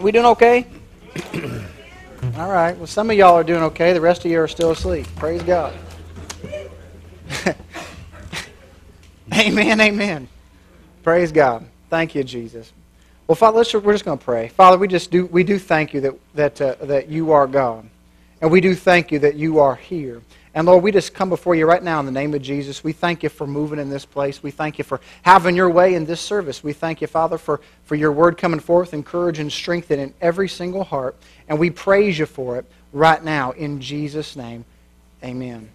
We doing okay? All right. Well, some of y'all are doing okay. The rest of you are still asleep. Praise God. amen. Amen. Praise God. Thank you, Jesus. Well, Father, let's, we're just going to pray. Father, we just do we do thank you that that uh, that you are God, and we do thank you that you are here. And Lord, we just come before you right now in the name of Jesus. We thank you for moving in this place. We thank you for having your way in this service. We thank you, Father, for, for your word coming forth, and strengthen in every single heart. And we praise you for it right now in Jesus' name. Amen. Amen.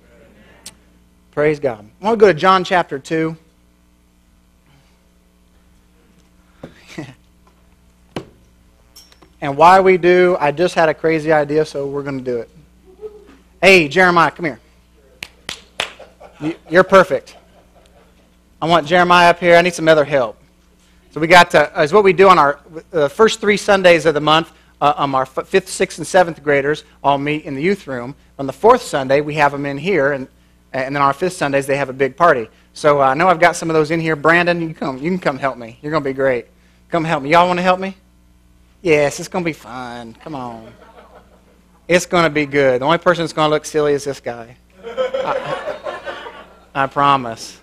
Praise God. I want to go to John chapter 2. and why we do, I just had a crazy idea, so we're going to do it. Hey, Jeremiah, come here. You're perfect. I want Jeremiah up here. I need some other help. So we got to, as what we do on our uh, first three Sundays of the month, uh, um, our fifth, sixth, and seventh graders all meet in the youth room. On the fourth Sunday, we have them in here, and, and then our fifth Sundays, they have a big party. So uh, I know I've got some of those in here. Brandon, you come. You can come help me. You're going to be great. Come help me. Y'all want to help me? Yes, it's going to be fun. Come on. It's going to be good. The only person that's going to look silly is this guy. I promise.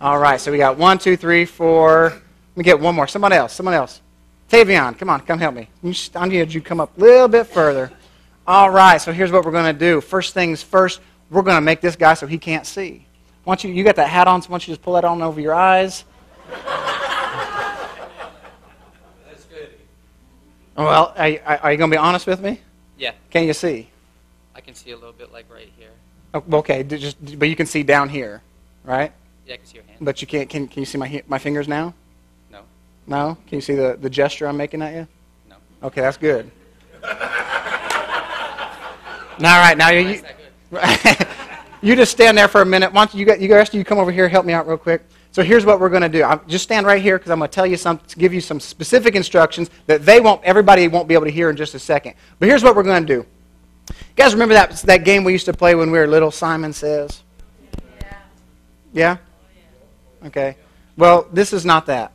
All right, so we got one, two, three, four. Let me get one more. Somebody else. Someone else. Tavion, come on, come help me. I need you to come up a little bit further. All right, so here's what we're going to do. First things first, we're going to make this guy so he can't see. Once you, you got that hat on, so why don't you just pull that on over your eyes? That's good. Well, are, are you going to be honest with me? Yeah. Can you see? I can see a little bit like right here. Oh, okay, just but you can see down here, right? Yeah, I can see your hand. But you can't. Can, can you see my my fingers now? No. No. Can you see the, the gesture I'm making at you? No. Okay, that's good. Now, all right, now you. you just stand there for a minute. Once you get you guys, you come over here, help me out real quick. So here's what we're going to do. I'm, just stand right here because I'm going to tell you some, give you some specific instructions that they won't, everybody won't be able to hear in just a second. But here's what we're going to do. You guys remember that, that game we used to play when we were little, Simon Says? Yeah? yeah? Okay. Well, this is not that.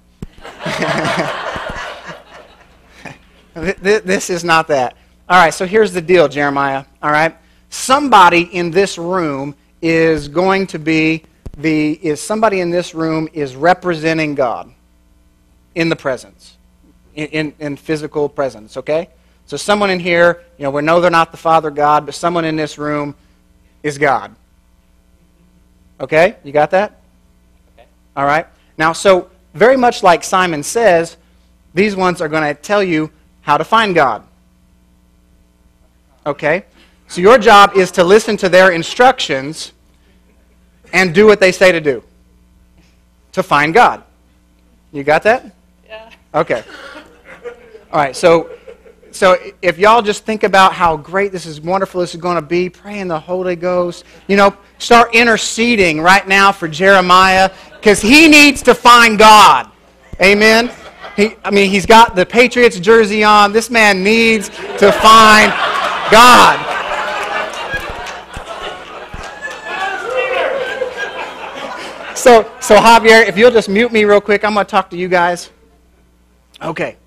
this is not that. All right, so here's the deal, Jeremiah. All right? Somebody in this room is going to be the is somebody in this room is representing God in the presence, in, in, in physical presence, okay? So someone in here, you know, we know they're not the Father God, but someone in this room is God. Okay? You got that? Okay. All right. Now, so very much like Simon says, these ones are going to tell you how to find God. Okay? So your job is to listen to their instructions and do what they say to do to find God. You got that? Yeah. Okay. All right. So so if y'all just think about how great this is wonderful this is going to be praying the holy ghost. You know start interceding right now for jeremiah because he needs to find god. Amen? He, i mean he's got the patriots jersey on. This man needs to find god. So so javier if you'll just mute me real quick i'm going to talk to you guys. Okay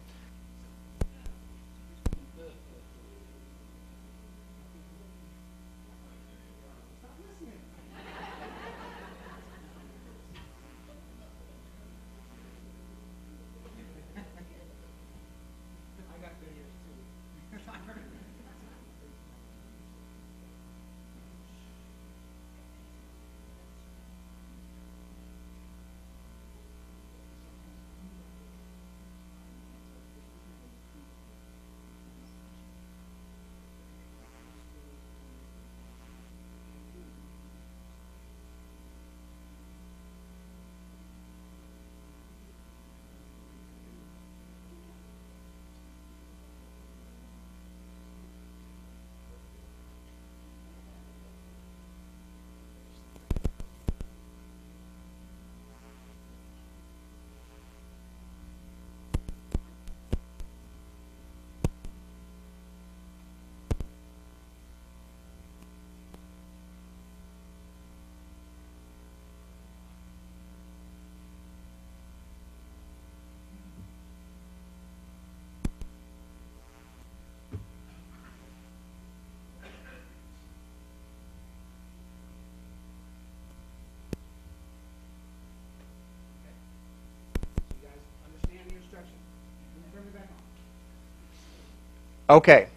Okay.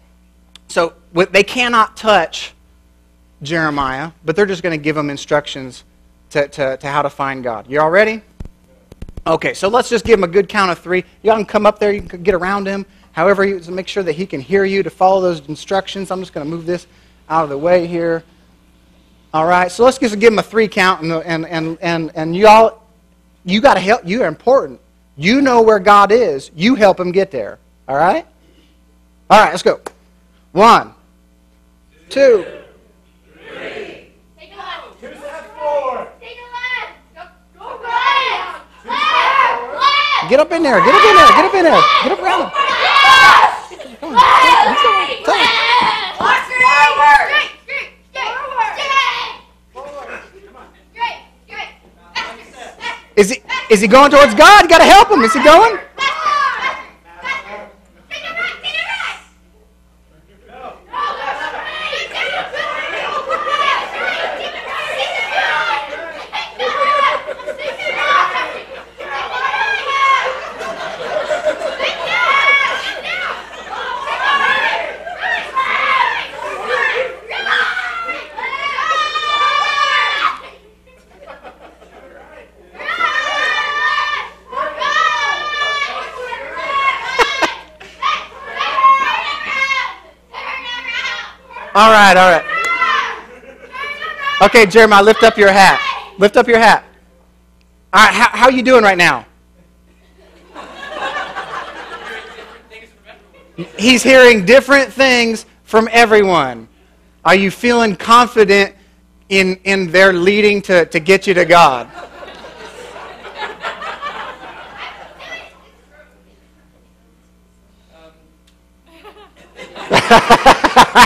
So they cannot touch Jeremiah, but they're just going to give them instructions to, to, to how to find God. You all ready? Okay, so let's just give him a good count of three. Y'all can come up there, you can get around him. However, you to make sure that he can hear you to follow those instructions. I'm just going to move this out of the way here. All right, so let's just give him a three count, and and and and, and you all, you got to help. You are important. You know where God is. You help him get there. All right. All right, let's go. One, two. Take a left. Two steps forward. Take a left. Go, go right. Left. Left. Get up in there. Get up in there. Get up in there. Get up around him. Come on. Is he is he going towards God? You got to help him. Is he going? All right. All right. Okay, Jeremiah, lift up your hat. Lift up your hat. All right. How how you doing right now? He's hearing different things from everyone. Are you feeling confident in, in their leading to, to get you to God?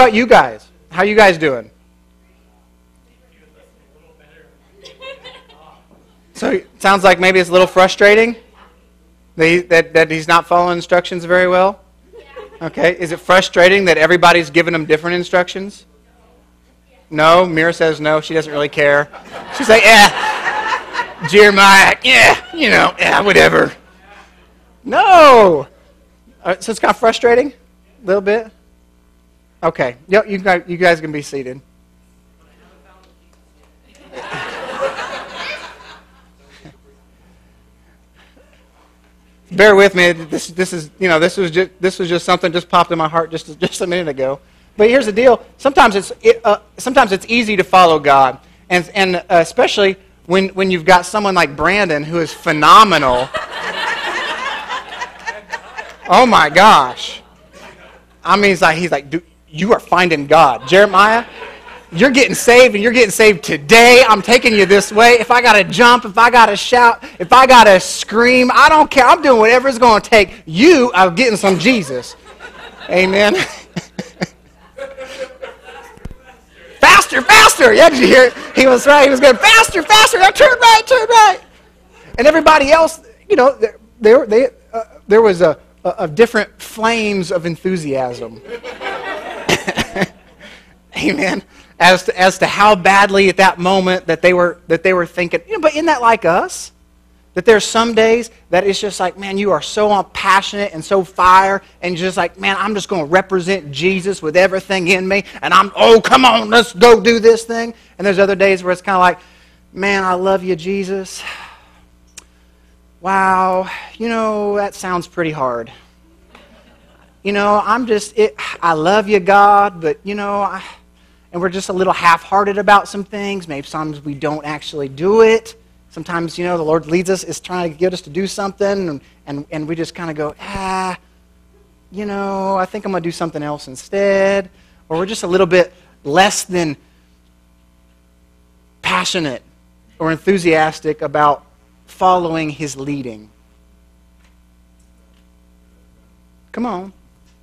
about you guys? How you guys doing? So it sounds like maybe it's a little frustrating that, that, that he's not following instructions very well. Okay, is it frustrating that everybody's giving him different instructions? No, Mira says no. She doesn't really care. She's like, yeah, Jeremiah, yeah, you know, yeah, whatever. No. Uh, so it's kind of frustrating, a little bit. Okay, yep, you guys, you guys can be seated. Bear with me. This, this is, you know, this was just, this was just something just popped in my heart just, just a minute ago. But here's the deal. Sometimes it's, it, uh, sometimes it's easy to follow God, and, and uh, especially when, when you've got someone like Brandon who is phenomenal. oh my gosh. I mean, he's like, he's like, you are finding God. Jeremiah, you're getting saved and you're getting saved today. I'm taking you this way. If I got to jump, if I got to shout, if I got to scream, I don't care. I'm doing whatever it's going to take. You are getting some Jesus. Amen. faster, faster. Yeah, did you hear it? He was right. He was going faster, faster. Now turn right, turn right. And everybody else, you know, there, they, uh, there was a, a, a different flames of enthusiasm. Amen. As to, as to how badly at that moment that they were that they were thinking, you know, but isn't that like us? That there's some days that it's just like, man, you are so passionate and so fire, and you're just like, man, I'm just going to represent Jesus with everything in me, and I'm, oh, come on, let's go do this thing. And there's other days where it's kind of like, man, I love you, Jesus. Wow, you know, that sounds pretty hard. You know, I'm just, it, I love you, God, but, you know, I, and we're just a little half hearted about some things. Maybe sometimes we don't actually do it. Sometimes, you know, the Lord leads us, is trying to get us to do something, and, and, and we just kind of go, ah, you know, I think I'm going to do something else instead. Or we're just a little bit less than passionate or enthusiastic about following His leading. Come on.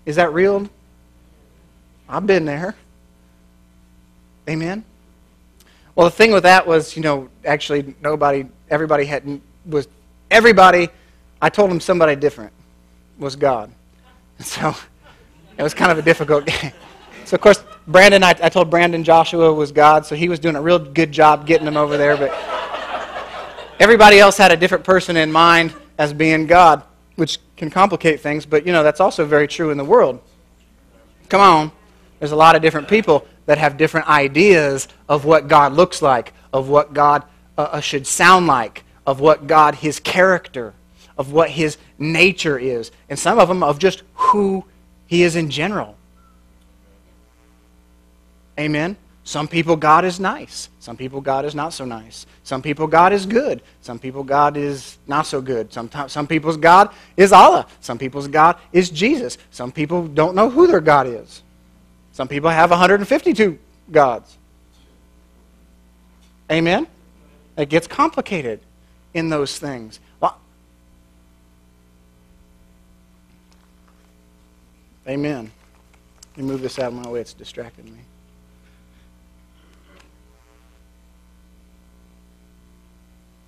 Is that real? I've been there. Amen. Well, the thing with that was, you know, actually nobody, everybody had was everybody. I told them somebody different was God, so it was kind of a difficult game. So of course, Brandon, I, I told Brandon Joshua was God, so he was doing a real good job getting him over there. But everybody else had a different person in mind as being God. which can complicate things, but you know, that's also very true in the world. Come on. There's a lot of different people that have different ideas of what God looks like, of what God uh, uh should sound like, of what God, his character, of what his nature is, and some of them of just who he is in general. Amen. Some people, God is nice. Some people, God is not so nice. Some people, God is good. Some people, God is not so good. Sometimes, some people's God is Allah. Some people's God is Jesus. Some people don't know who their God is. Some people have 152 gods. Amen? It gets complicated in those things. Amen. Let me move this out of my way. It's distracting me.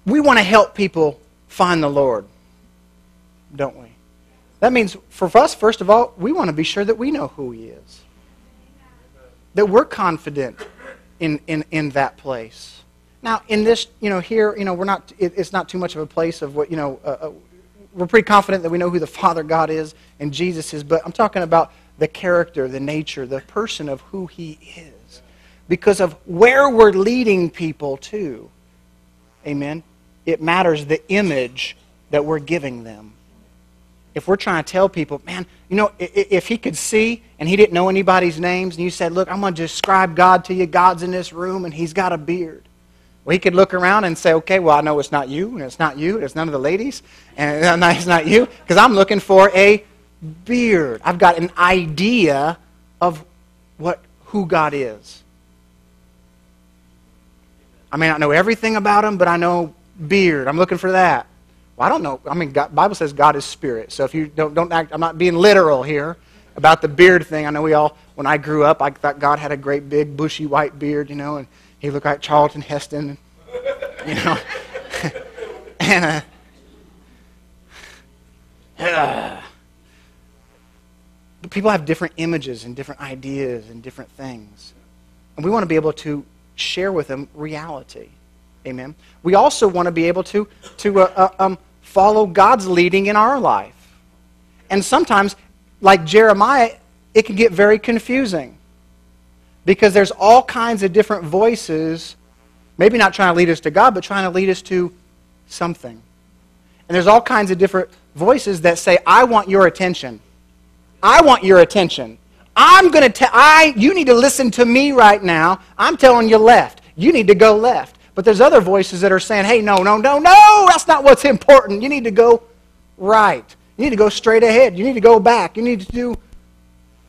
we want to help people find the Lord, don't we? That means for us, first of all, we want to be sure that we know who He is. That we're confident in, in, in that place. Now, in this, you know, here, you know, we're not, it, it's not too much of a place of what, you know, uh, uh, we're pretty confident that we know who the Father God is and Jesus is, but I'm talking about the character, the nature, the person of who He is. Because of where we're leading people to. Amen it matters the image that we're giving them. If we're trying to tell people, man, you know, if he could see and he didn't know anybody's names, and you said, look, I'm going to describe God to you, God's in this room and he's got a beard. Well, he could look around and say, okay, well, I know it's not you, and it's not you, it's none of the ladies, and it's not you, because I'm looking for a beard. I've got an idea of what, who God is. I may not know everything about him, but I know beard. I'm looking for that. Well, I don't know. I mean, God, Bible says God is spirit. So if you don't, don't act, I'm not being literal here about the beard thing. I know we all, when I grew up, I thought God had a great big bushy white beard, you know, and he looked like Charlton Heston, you know. and uh, uh, but people have different images and different ideas and different things. And we want to be able to share with them reality. Amen. We also want to be able to, to uh, uh, um, follow God's leading in our life. And sometimes, like Jeremiah, it can get very confusing because there's all kinds of different voices, maybe not trying to lead us to God, but trying to lead us to something. And there's all kinds of different voices that say, I want your attention. I want your attention. I'm going to tell, I, you need to listen to me right now. I'm telling you left. You need to go left. But there's other voices that are saying, hey, no, no, no, no, that's not what's important. You need to go right. You need to go straight ahead. You need to go back. You need to do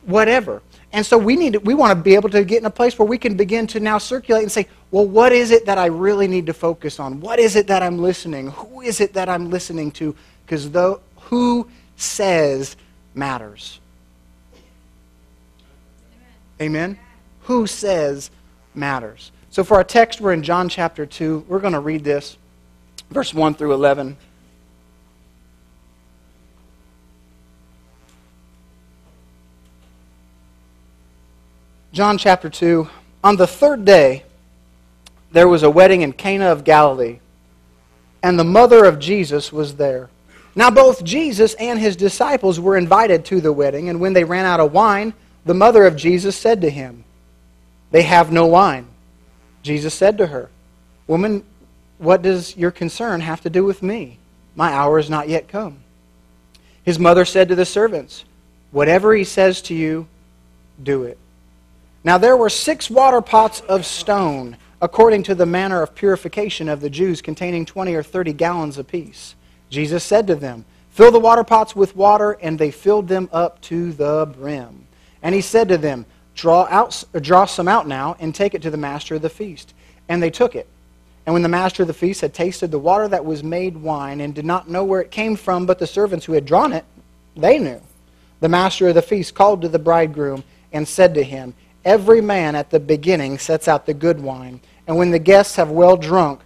whatever. And so we need to, we want to be able to get in a place where we can begin to now circulate and say, well, what is it that I really need to focus on? What is it that I'm listening? Who is it that I'm listening to? Because though who says matters. Amen? Amen? Who says matters. So, for our text, we're in John chapter 2. We're going to read this, verse 1 through 11. John chapter 2. On the third day, there was a wedding in Cana of Galilee, and the mother of Jesus was there. Now, both Jesus and his disciples were invited to the wedding, and when they ran out of wine, the mother of Jesus said to him, They have no wine. Jesus said to her, Woman, what does your concern have to do with me? My hour is not yet come. His mother said to the servants, Whatever he says to you, do it. Now there were six water pots of stone, according to the manner of purification of the Jews, containing twenty or thirty gallons apiece. Jesus said to them, Fill the water pots with water, and they filled them up to the brim. And he said to them, Draw, out, draw some out now and take it to the master of the feast. And they took it. And when the master of the feast had tasted the water that was made wine and did not know where it came from, but the servants who had drawn it, they knew. The master of the feast called to the bridegroom and said to him, Every man at the beginning sets out the good wine, and when the guests have well drunk,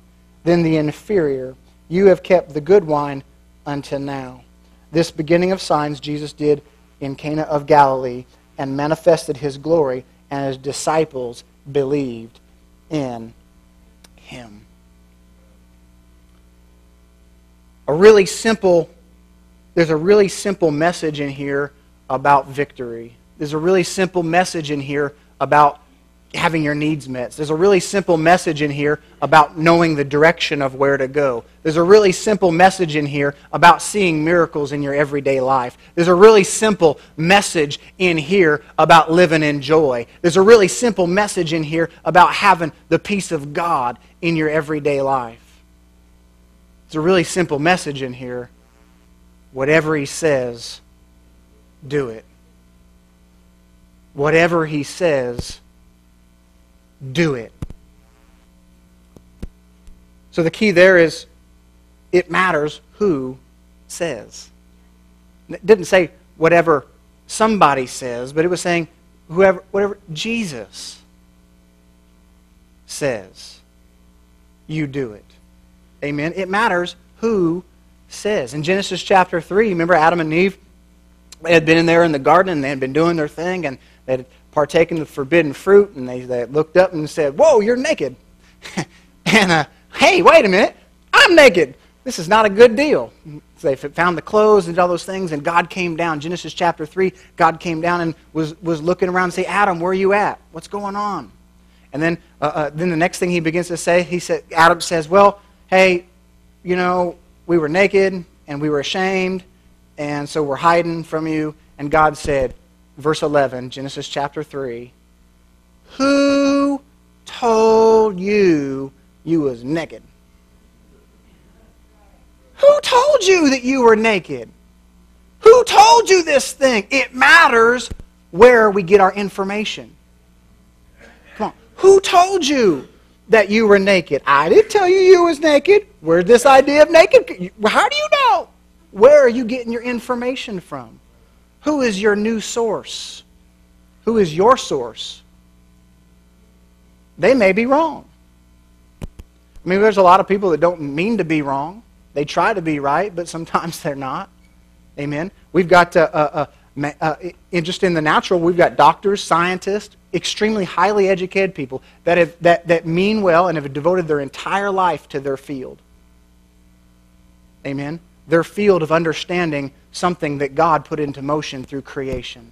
then the inferior. You have kept the good wine until now. This beginning of signs Jesus did in Cana of Galilee and manifested his glory, and his disciples believed in him. A really simple there's a really simple message in here about victory. There's a really simple message in here about having your needs met. There's a really simple message in here about knowing the direction of where to go. There's a really simple message in here about seeing miracles in your everyday life. There's a really simple message in here about living in joy. There's a really simple message in here about having the peace of God in your everyday life. It's a really simple message in here. Whatever he says, do it. Whatever he says, do it. So the key there is it matters who says. It didn't say whatever somebody says, but it was saying whoever whatever Jesus says. You do it. Amen. It matters who says. In Genesis chapter 3, remember Adam and Eve had been in there in the garden and they had been doing their thing and they had partaken of the forbidden fruit and they, they looked up and said, Whoa, you're naked. and, uh, hey, wait a minute, I'm naked. This is not a good deal. So they found the clothes and all those things, and God came down. Genesis chapter 3, God came down and was, was looking around and say, Adam, where are you at? What's going on? And then, uh, uh, then the next thing he begins to say, he said, Adam says, Well, hey, you know, we were naked and we were ashamed, and so we're hiding from you. And God said, verse 11, Genesis chapter 3, Who told you you was naked? Who told you that you were naked? Who told you this thing? It matters where we get our information. Come on. Who told you that you were naked? I didn't tell you you was naked. Where's this idea of naked? How do you know? Where are you getting your information from? Who is your new source? Who is your source? They may be wrong. I mean, there's a lot of people that don't mean to be wrong. They try to be right, but sometimes they're not. Amen. We've got, uh, uh, uh, uh just in the natural, we've got doctors, scientists, extremely highly educated people that, have, that, that mean well and have devoted their entire life to their field. Amen. Their field of understanding something that God put into motion through creation.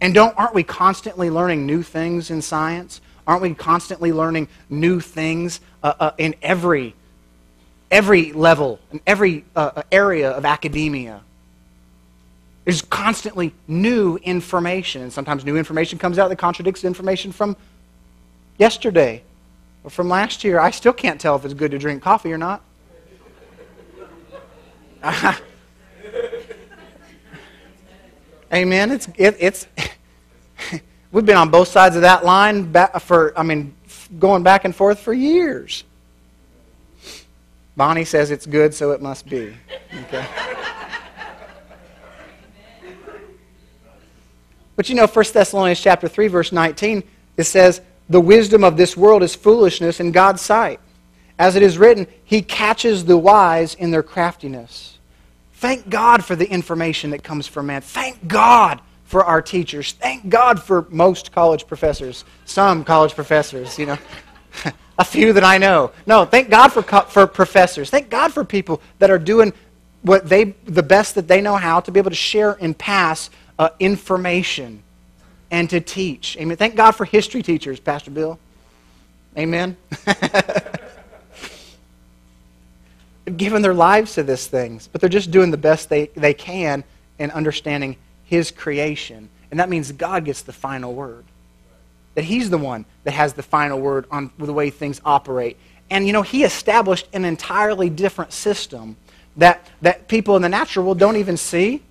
And don't aren't we constantly learning new things in science? Aren't we constantly learning new things uh, uh, in every every level, in every uh, uh area of academia? There's constantly new information, and sometimes new information comes out that contradicts information from yesterday or from last year. I still can't tell if it's good to drink coffee or not. Amen. It's it, it's we've been on both sides of that line for I mean going back and forth for years. Bonnie says it's good, so it must be. Okay. But you know, 1 Thessalonians chapter 3, verse 19, it says, The wisdom of this world is foolishness in God's sight. As it is written, He catches the wise in their craftiness. Thank God for the information that comes from man. Thank God for our teachers. Thank God for most college professors. Some college professors, you know. a few that I know. No, thank God for, for professors. Thank God for people that are doing what they, the best that they know how to be able to share and pass uh, information and to teach. Amen. Thank God for history teachers, Pastor Bill. Amen. given their lives to these things, but they're just doing the best they, they can in understanding His creation. And that means God gets the final word. That He's the one that has the final word on the way things operate. And, you know, He established an entirely different system that, that people in the natural world don't even see,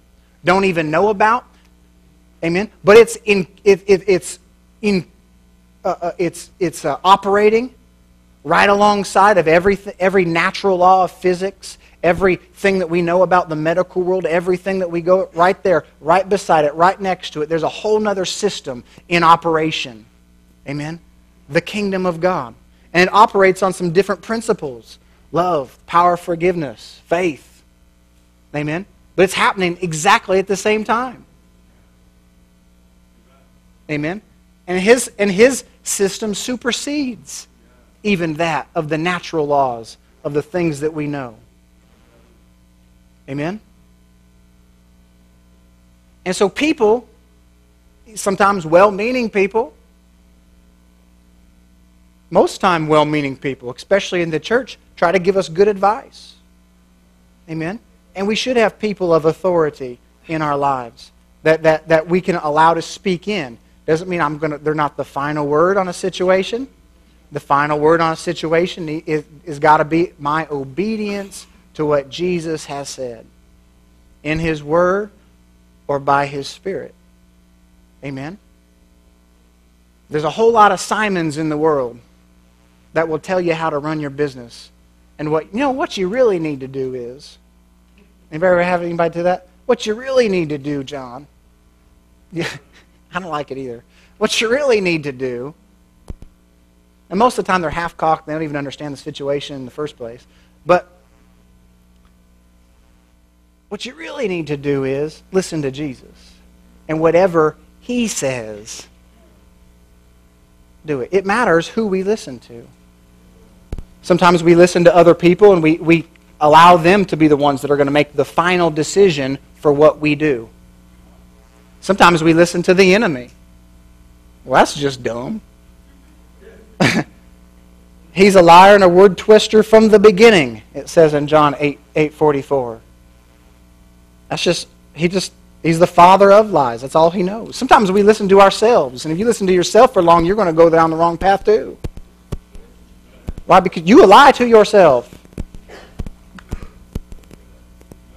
don't even know about. Amen? But it's, in, it, it, it's, in, uh, uh, it's, it's uh, operating right alongside of every, every natural law of physics, everything that we know about the medical world, everything that we go right there, right beside it, right next to it. There's a whole other system in operation. Amen? The kingdom of God. And it operates on some different principles love, power, forgiveness, faith. Amen? But it's happening exactly at the same time. Amen? And his, and his system supersedes even that of the natural laws of the things that we know. Amen? And so people, sometimes well meaning people, most time well meaning people, especially in the church, try to give us good advice. Amen? And we should have people of authority in our lives that, that, that we can allow to speak in. Doesn't mean I'm gonna, they're not the final word on a situation. The final word on a situation is, got to be my obedience to what Jesus has said in His Word or by His Spirit. Amen? There's a whole lot of Simons in the world that will tell you how to run your business. And what you know what you really need to do is anybody ever have anybody do that? What you really need to do, John. Yeah, I don't like it either. What you really need to do, and most of the time they're half cocked, they don't even understand the situation in the first place. But what you really need to do is listen to Jesus. And whatever he says, do it. It matters who we listen to. Sometimes we listen to other people and we, we allow them to be the ones that are going to make the final decision for what we do. Sometimes we listen to the enemy. Well, that's just dumb. He's a liar and a word twister from the beginning, it says in John 8, 844. That's just, he just, he's the father of lies. That's all he knows. Sometimes we listen to ourselves. And if you listen to yourself for long, you're going to go down the wrong path too. Why? Because you lie to yourself.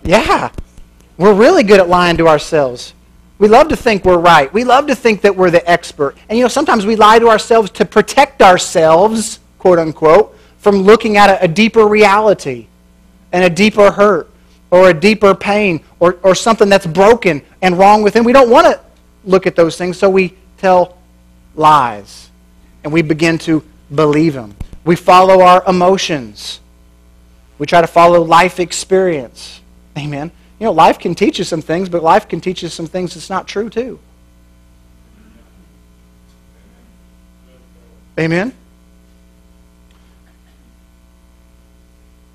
Yeah. We're really good at lying to ourselves. We love to think we're right. We love to think that we're the expert. And you know, sometimes we lie to ourselves to protect ourselves, quote unquote, from looking at a, a deeper reality and a deeper hurt or a deeper pain or, or something that's broken and wrong within. We don't want to look at those things, so we tell lies and we begin to believe them. We follow our emotions. We try to follow life experience. Amen. You know, life can teach you some things, but life can teach you some things that's not true, too. Amen?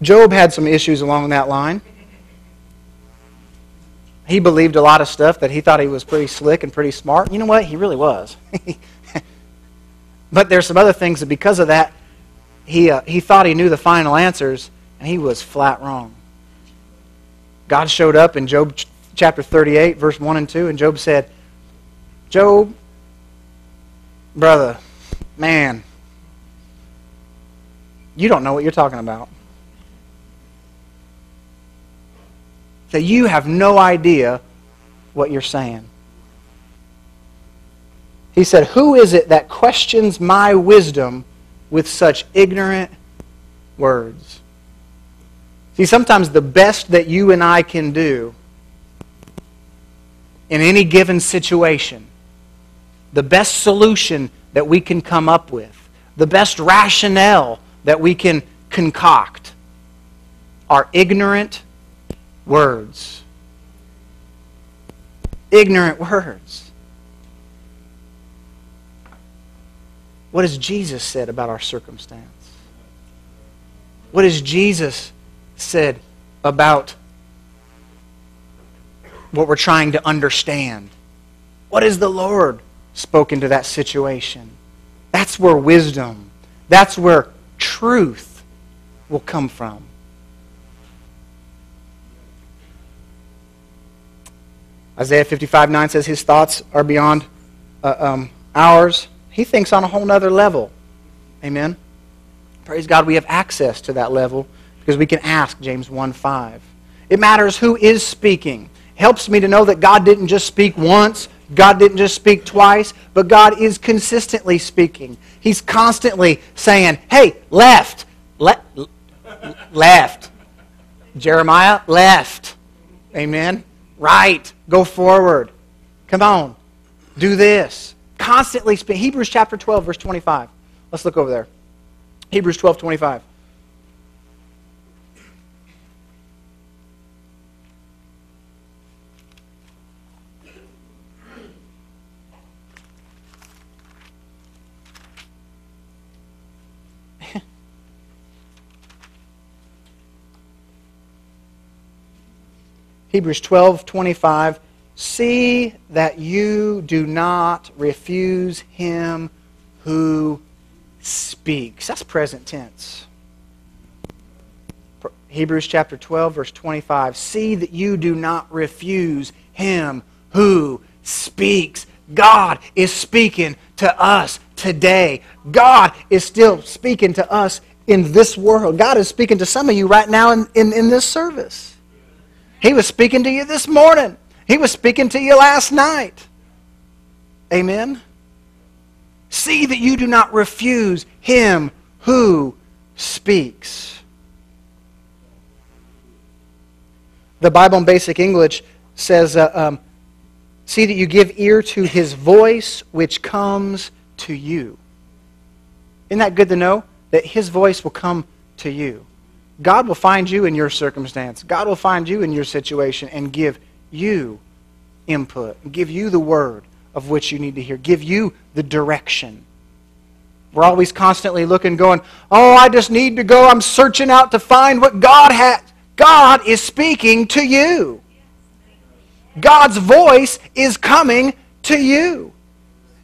Job had some issues along that line. He believed a lot of stuff that he thought he was pretty slick and pretty smart. You know what? He really was. but there's some other things that because of that, he, uh, he thought he knew the final answers, and he was flat wrong. God showed up in Job chapter 38, verse 1 and 2, and Job said, Job, brother, man, you don't know what you're talking about. That you have no idea what you're saying. He said, Who is it that questions my wisdom with such ignorant words? See, sometimes the best that you and I can do in any given situation, the best solution that we can come up with, the best rationale that we can concoct, are ignorant words. Ignorant words. What has Jesus said about our circumstance? What has Jesus said about what we're trying to understand. What has the Lord spoken to that situation? That's where wisdom, that's where truth will come from. Isaiah 55 9 says his thoughts are beyond uh, um, ours. He thinks on a whole nother level. Amen. Praise God, we have access to that level because we can ask James 1 5. It matters who is speaking. Helps me to know that God didn't just speak once, God didn't just speak twice, but God is consistently speaking. He's constantly saying, hey, left, le- left. Jeremiah, left. Amen. Right. Go forward. Come on. Do this. Constantly speak. Hebrews chapter 12, verse 25. Let's look over there. Hebrews 12, 25. Hebrews 12 25. See that you do not refuse him who speaks. That's present tense. Hebrews chapter 12, verse 25. See that you do not refuse him who speaks. God is speaking to us today. God is still speaking to us in this world. God is speaking to some of you right now in, in, in this service. He was speaking to you this morning. He was speaking to you last night. Amen. See that you do not refuse him who speaks. The Bible in Basic English says, uh, um, See that you give ear to his voice which comes to you. Isn't that good to know? That his voice will come to you. God will find you in your circumstance. God will find you in your situation and give you input, give you the word of which you need to hear, give you the direction. We're always constantly looking, going, Oh, I just need to go. I'm searching out to find what God has. God is speaking to you. God's voice is coming to you.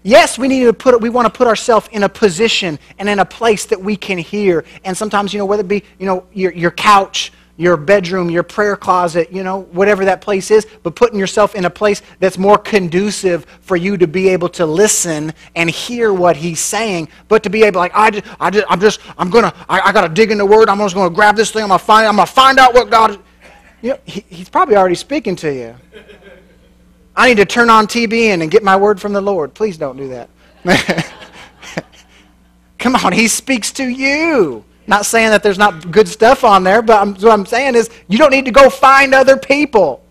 Yes, we need to put we want to put ourselves in a position and in a place that we can hear. And sometimes, you know, whether it be, you know, your, your couch, your bedroom, your prayer closet, you know, whatever that place is, but putting yourself in a place that's more conducive for you to be able to listen and hear what he's saying, but to be able, like, I just, I just, I'm just, I'm gonna, I, I gotta dig in the Word. I'm just gonna grab this thing. I'm gonna find, I'm gonna find out what God. You know, he, he's probably already speaking to you. I need to turn on TBN and get my word from the Lord. Please don't do that. Come on, he speaks to you. Not saying that there's not good stuff on there, but I'm, what I'm saying is you don't need to go find other people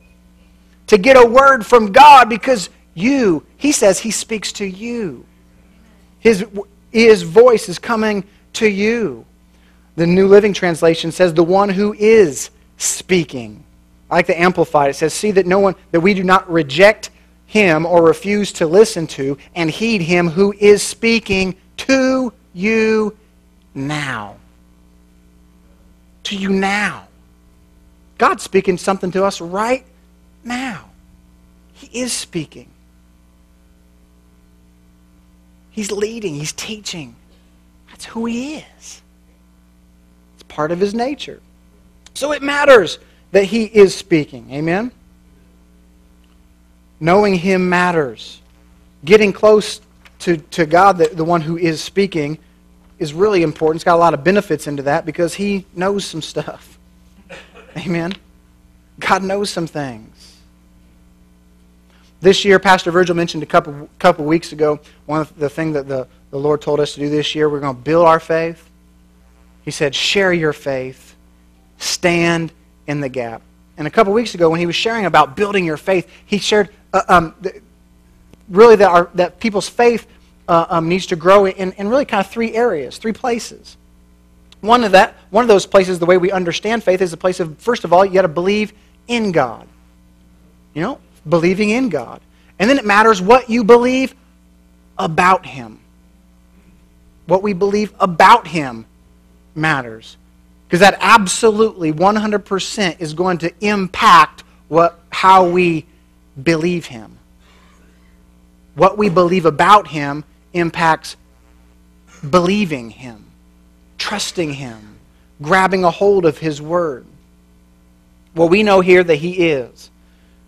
to get a word from God because you, he says he speaks to you. His, his voice is coming to you. The New Living Translation says the one who is speaking. I like the Amplified. It says, See that no one, that we do not reject him or refuse to listen to and heed him who is speaking to you now. To you now. God's speaking something to us right now. He is speaking. He's leading, he's teaching. That's who he is. It's part of his nature. So it matters that he is speaking. Amen? Knowing him matters. Getting close to, to God, the, the one who is speaking, is really important. It's got a lot of benefits into that because he knows some stuff. Amen? God knows some things. This year, Pastor Virgil mentioned a couple, couple weeks ago, one of the things that the, the Lord told us to do this year, we're going to build our faith. He said, share your faith, stand in the gap. And a couple weeks ago, when he was sharing about building your faith, he shared uh, um, really that, our, that people's faith uh, um, needs to grow in, in really kind of three areas, three places. One of that, one of those places, the way we understand faith is the place of first of all, you got to believe in God. You know, believing in God, and then it matters what you believe about Him. What we believe about Him matters. Because that absolutely 100% is going to impact what, how we believe him. What we believe about him impacts believing him, trusting him, grabbing a hold of his word. Well, we know here that he is.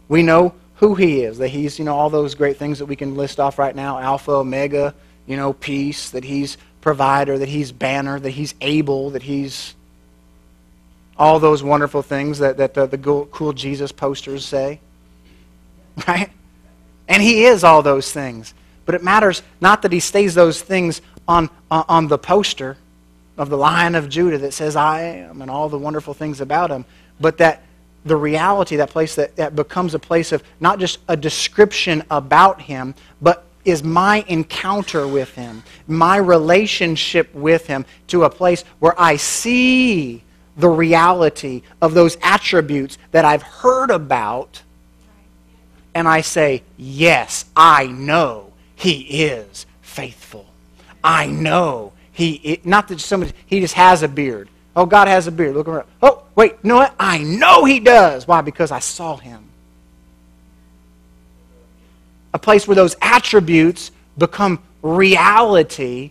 We know who he is, that he's, you know, all those great things that we can list off right now Alpha, Omega, you know, peace, that he's provider, that he's banner, that he's able, that he's all those wonderful things that, that uh, the, the cool Jesus posters say. Right? And he is all those things. But it matters not that he stays those things on, uh, on the poster of the Lion of Judah that says, I am, and all the wonderful things about him, but that the reality, that place that, that becomes a place of not just a description about him, but is my encounter with him, my relationship with him to a place where I see the reality of those attributes that I've heard about, and I say, Yes, I know He is faithful. I know He, not that somebody, He just has a beard. Oh, God has a beard. Look around. Oh, wait, you know what? I know He does. Why? Because I saw Him. A place where those attributes become reality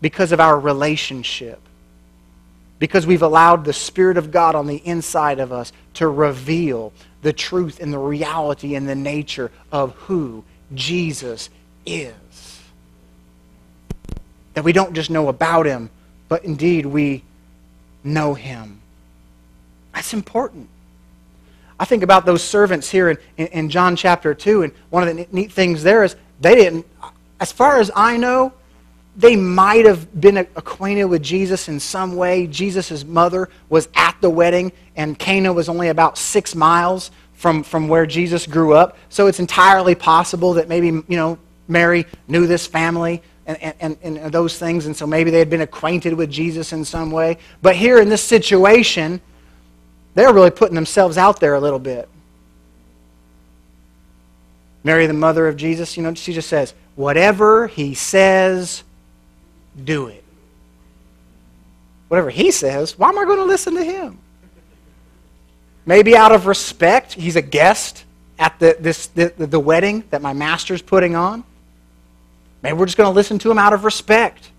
because of our relationship. Because we've allowed the Spirit of God on the inside of us to reveal the truth and the reality and the nature of who Jesus is. That we don't just know about Him, but indeed we know Him. That's important. I think about those servants here in, in, in, John chapter 2, and one of the neat things there is they didn't, as far as I know, they might have been acquainted with Jesus in some way. Jesus' mother was at the wedding, and Cana was only about six miles from, from where Jesus grew up. So it's entirely possible that maybe, you know, Mary knew this family and, and, and those things, and so maybe they had been acquainted with Jesus in some way. But here in this situation, they're really putting themselves out there a little bit. Mary, the mother of Jesus, you know, she just says, whatever he says, do it. Whatever he says, why am I going to listen to him? Maybe out of respect, he's a guest at the, this, the, the wedding that my master's putting on. Maybe we're just going to listen to him out of respect.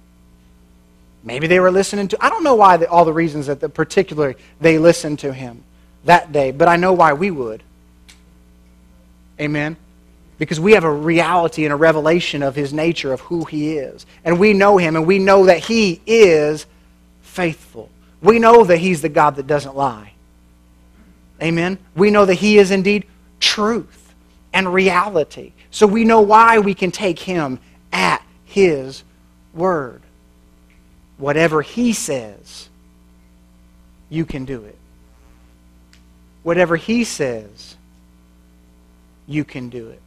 Maybe they were listening to, I don't know why, the, all the reasons that the, particularly they listened to him that day, but I know why we would. Amen? Because we have a reality and a revelation of his nature, of who he is. And we know him, and we know that he is faithful. We know that he's the God that doesn't lie. Amen? We know that he is indeed truth and reality. So we know why we can take him at his word. Whatever he says, you can do it. Whatever he says, you can do it.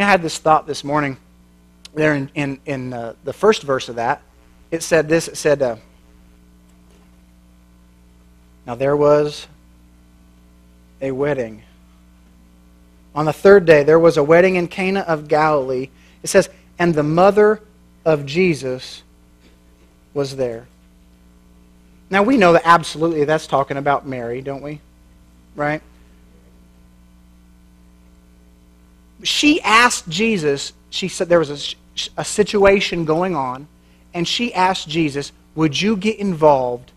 And I had this thought this morning there in, in, in uh, the first verse of that. It said this it said, uh, Now there was a wedding. On the third day, there was a wedding in Cana of Galilee. It says, And the mother of Jesus was there. Now we know that absolutely that's talking about Mary, don't we? Right? She asked Jesus, she said there was a, a situation going on, and she asked Jesus, Would you get involved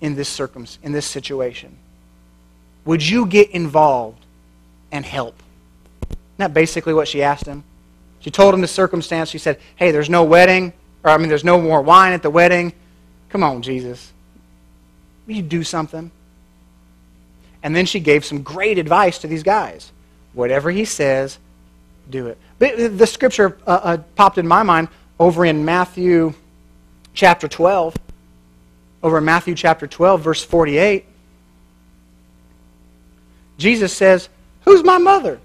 in this circum in this situation? Would you get involved and help? Isn't that basically what she asked him? She told him the circumstance. She said, Hey, there's no wedding. Or, I mean, there's no more wine at the wedding. Come on, Jesus. Will you do something? And then she gave some great advice to these guys. Whatever he says, do it. But the scripture uh, uh, popped in my mind over in Matthew chapter 12. Over in Matthew chapter 12, verse 48. Jesus says, Who's my mother?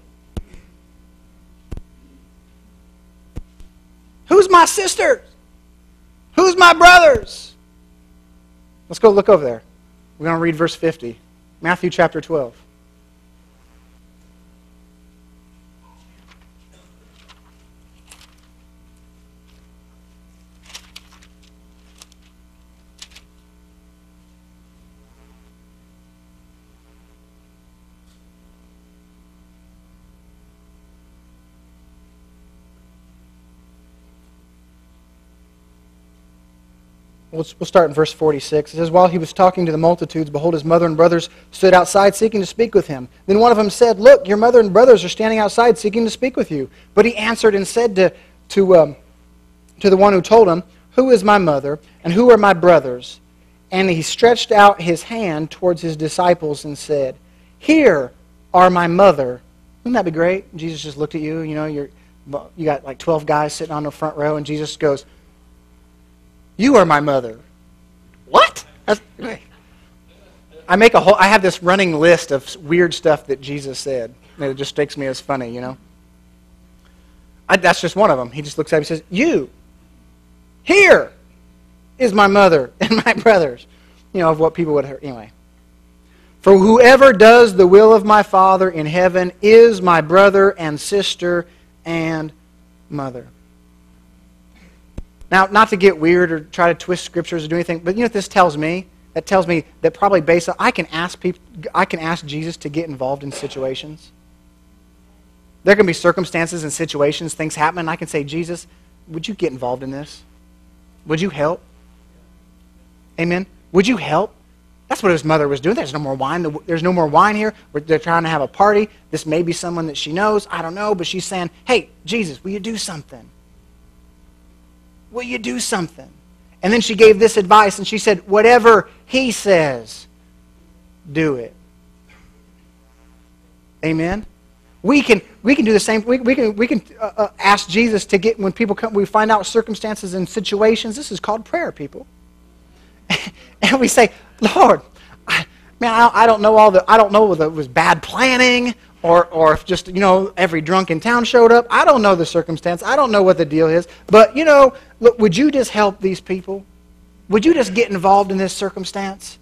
Who's my sisters? Who's my brothers? Let's go look over there. We're going to read verse 50, Matthew chapter 12. We'll, we'll start in verse 46. It says, While he was talking to the multitudes, behold, his mother and brothers stood outside seeking to speak with him. Then one of them said, Look, your mother and brothers are standing outside seeking to speak with you. But he answered and said to, to, um, to the one who told him, Who is my mother, and who are my brothers? And he stretched out his hand towards his disciples and said, Here are my mother. Wouldn't that be great? Jesus just looked at you. You know, you're, you got like 12 guys sitting on the front row, and Jesus goes, you are my mother. What? I make a whole I have this running list of weird stuff that Jesus said. And it just strikes me as funny, you know. I, that's just one of them. He just looks at me and says, "You here is my mother and my brothers." You know, of what people would hear. Anyway. For whoever does the will of my Father in heaven is my brother and sister and mother. Now, not to get weird or try to twist scriptures or do anything, but you know what this tells me? That tells me that probably based on I can ask people I can ask Jesus to get involved in situations. There can be circumstances and situations, things happen, and I can say, Jesus, would you get involved in this? Would you help? Amen. Would you help? That's what his mother was doing. There's no more wine. There's no more wine here. They're trying to have a party. This may be someone that she knows. I don't know. But she's saying, hey, Jesus, will you do something? Will you do something? And then she gave this advice, and she said, whatever he says, do it. Amen? We can, we can do the same. We, we can, we can uh, uh, ask Jesus to get, when people come, we find out circumstances and situations. This is called prayer, people. and we say, Lord, I, man, I, I, don't know all the, I don't know whether it was bad planning or, or if just, you know, every drunk in town showed up. I don't know the circumstance. I don't know what the deal is. But, you know, look, would you just help these people? Would you just get involved in this circumstance?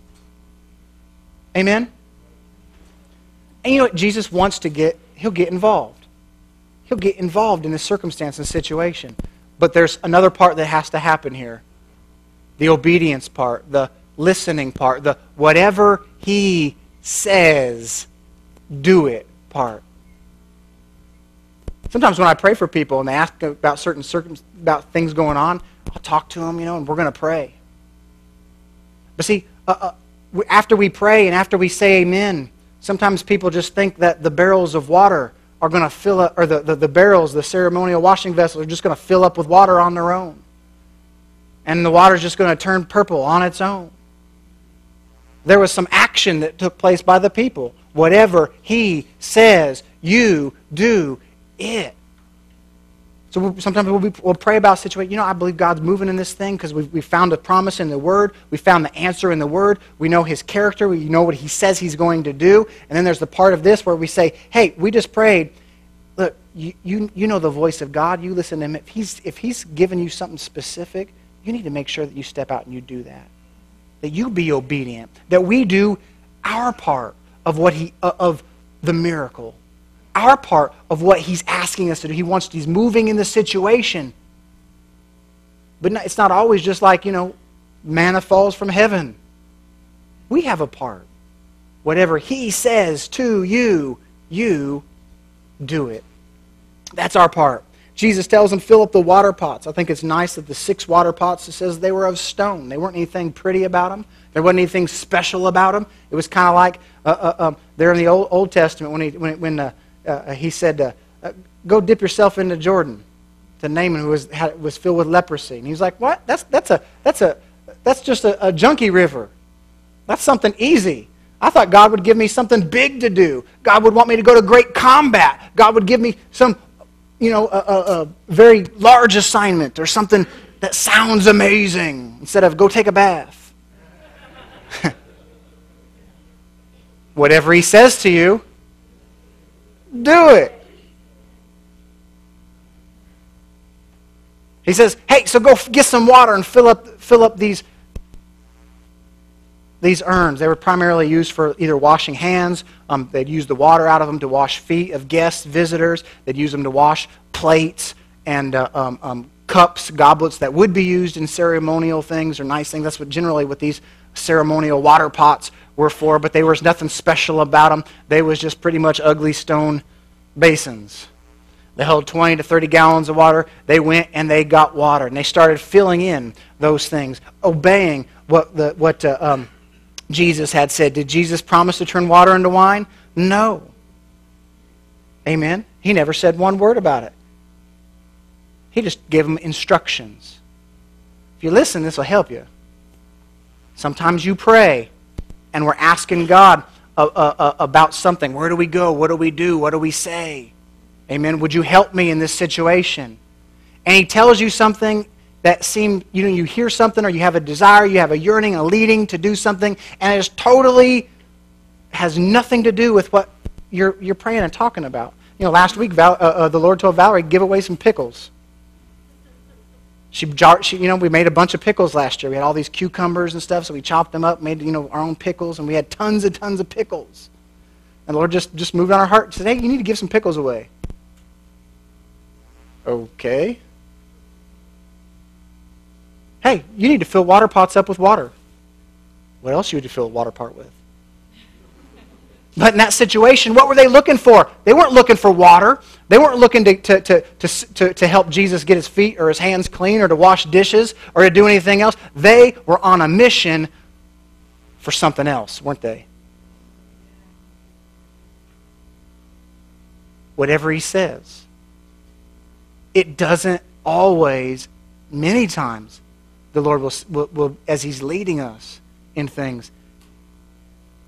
Amen? And you know what? Jesus wants to get, he'll get involved. He'll get involved in this circumstance and situation. But there's another part that has to happen here the obedience part, the listening part, the whatever he says, do it part. Sometimes when I pray for people and they ask about certain circum- about things going on, I'll talk to them, you know, and we're going to pray. But see, uh, uh, after we pray and after we say amen, sometimes people just think that the barrels of water are going to fill up, or the, the, the barrels, the ceremonial washing vessels, are just going to fill up with water on their own. And the water's just going to turn purple on its own there was some action that took place by the people. Whatever he says, you do it. So we, sometimes we'll, be, we'll, pray about a situation. You know, I believe God's moving in this thing because we we found a promise in the Word. We found the answer in the Word. We know His character. We know what He says He's going to do. And then there's the part of this where we say, hey, we just prayed. Look, you, you, you know the voice of God. You listen to Him. If he's, if he's given you something specific, you need to make sure that you step out and you do that that you be obedient, that we do our part of what he uh, of the miracle, our part of what he's asking us to do. He wants he's moving in the situation. But it's not always just like, you know, manna falls from heaven. We have a part. Whatever he says to you, you do it. That's our part. Jesus tells them, fill up the water pots. I think it's nice that the six water pots, it says they were of stone. They weren't anything pretty about them. There wasn't anything special about them. It was kind of like uh, uh, um, there in the Old, Old Testament when he, when, when uh, uh he said, uh, uh, go dip yourself into Jordan to Naaman who was, had, was filled with leprosy. And he was like, what? That's, that's, a, that's, a, that's just a, a junkie river. That's something easy. I thought God would give me something big to do. God would want me to go to great combat. God would give me some you know, a, a, a very large assignment or something that sounds amazing instead of go take a bath. Whatever he says to you, do it. He says, hey, so go get some water and fill up, fill up these these urns, they were primarily used for either washing hands. Um, they'd use the water out of them to wash feet of guests, visitors. They'd use them to wash plates and uh, um, um, cups, goblets that would be used in ceremonial things or nice things. That's what generally what these ceremonial water pots were for. But there was nothing special about them. They was just pretty much ugly stone basins. They held 20 to 30 gallons of water. They went and they got water. And they started filling in those things, obeying what, the, what uh, um, Jesus had said. Did Jesus promise to turn water into wine? No. Amen. He never said one word about it. He just gave them instructions. If you listen, this will help you. Sometimes you pray and we're asking God uh, uh, uh, about something. Where do we go? What do we do? What do we say? Amen. Would you help me in this situation? And He tells you something that seem, you know, you hear something or you have a desire, you have a yearning, a leading to do something, and it is totally has nothing to do with what you're, you're praying and talking about. You know, last week Val, uh, uh, the Lord told Valerie, give away some pickles. She, she, you know, we made a bunch of pickles last year. We had all these cucumbers and stuff, so we chopped them up, made, you know, our own pickles, and we had tons and tons of pickles. And the Lord just, just moved on our heart and said, hey, you need to give some pickles away. Okay. Hey, you need to fill water pots up with water. What else would you fill a water pot with? But in that situation, what were they looking for? They weren't looking for water. They weren't looking to, to, to, to, to, help Jesus get his feet or his hands clean or to wash dishes or to do anything else. They were on a mission for something else, weren't they? Whatever he says. It doesn't always, many times, the Lord will, will, will as he's leading us in things,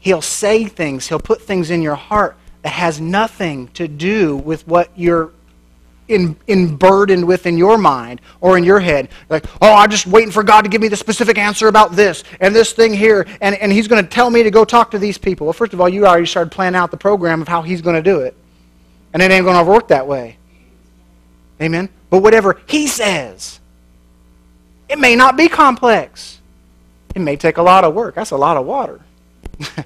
He'll say things, He'll put things in your heart that has nothing to do with what you're in, in burdened with in your mind or in your head. Like, oh, I'm just waiting for God to give me the specific answer about this and this thing here, and, and He's going to tell me to go talk to these people. Well, first of all, you already started planning out the program of how He's going to do it. And it ain't going to work that way. Amen? But whatever He says, it may not be complex. It may take a lot of work. That's a lot of water.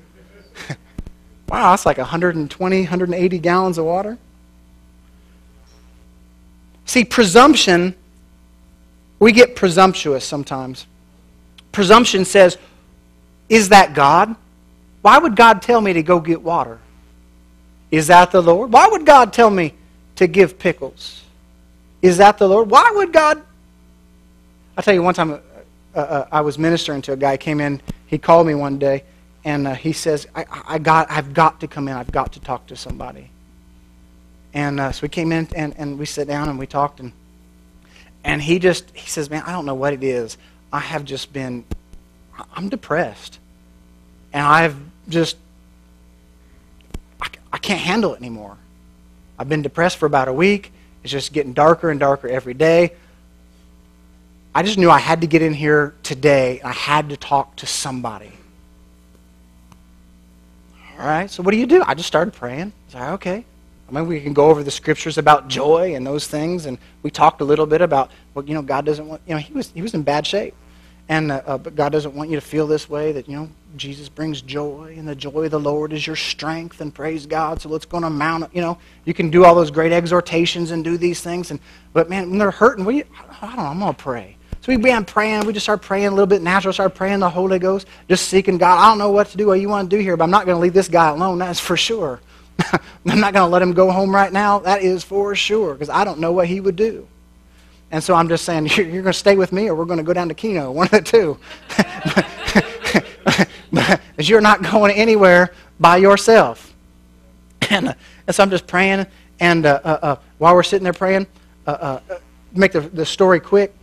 wow, that's like 120, 180 gallons of water. See, presumption, we get presumptuous sometimes. Presumption says, Is that God? Why would God tell me to go get water? Is that the Lord? Why would God tell me to give pickles? Is that the Lord? Why would God? I tell you, one time uh, uh, I was ministering to a guy, came in, he called me one day, and uh, he says, I, I, got, I've got to come in. I've got to talk to somebody. And uh, so we came in and, and we sat down and we talked. And, and he just, he says, man, I don't know what it is. I have just been, I'm depressed. And I've just, I, I can't handle it anymore. I've been depressed for about a week. It's just getting darker and darker every day. I just knew I had to get in here today. I had to talk to somebody. All right, so what do you do? I just started praying. I said, okay. I mean, we can go over the scriptures about joy and those things, and we talked a little bit about, well, you know, God doesn't want, you know, he was, he was in bad shape. And, uh, uh, but God doesn't want you to feel this way that, you know, Jesus brings joy, and the joy of the Lord is your strength, and praise God. So let's go on a mount, you know, you can do all those great exhortations and do these things. And, but man, when they're hurting, what you, I don't know, I'm going to pray. So we began praying. We just started praying a little bit natural, started praying the Holy Ghost, just seeking God. I don't know what to do, what you want to do here, but I'm not going to leave this guy alone, that's for sure. I'm not going to let him go home right now, that is for sure, because I don't know what he would do. And so I'm just saying, you're, you're going to stay with me or we're going to go down to Kino, one of the two. Because you're not going anywhere by yourself. And, uh, and so I'm just praying, and uh, uh, uh while we're sitting there praying, uh, uh, make the, the story quick,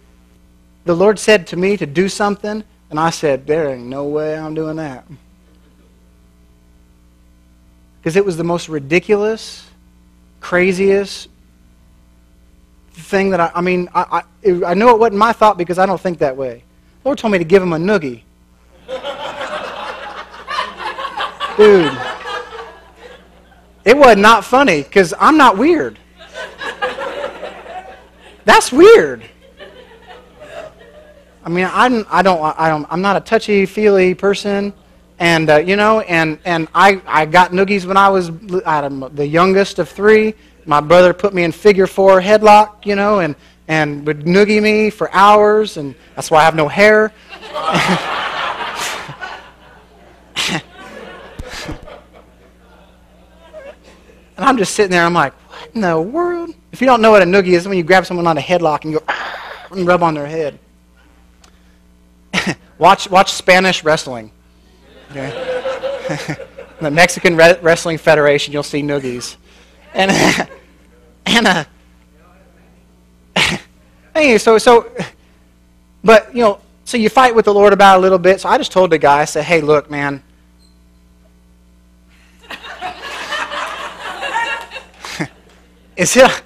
the Lord said to me to do something, and I said, There ain't no way I'm doing that. Because it was the most ridiculous, craziest thing that I, I mean, I, I, I know it wasn't my thought because I don't think that way. The Lord told me to give him a noogie. Dude. It was not funny because I'm not weird. That's weird. I mean, I'm, I don't, I don't, I'm not a touchy feely person, and uh, you know, and and I, I got noogies when I was the youngest of three. My brother put me in figure four headlock, you know, and and would noogie me for hours, and that's why I have no hair. and I'm just sitting there. I'm like, what in the world? If you don't know what a noogie is, when you grab someone on a headlock and you go and rub on their head. Watch, watch Spanish wrestling. Okay? the Mexican Re- Wrestling Federation, you'll see noogies. And, and uh, anyway, so, so, but, you know, so you fight with the Lord about a little bit. So I just told the guy, I said, hey, look, man. Is it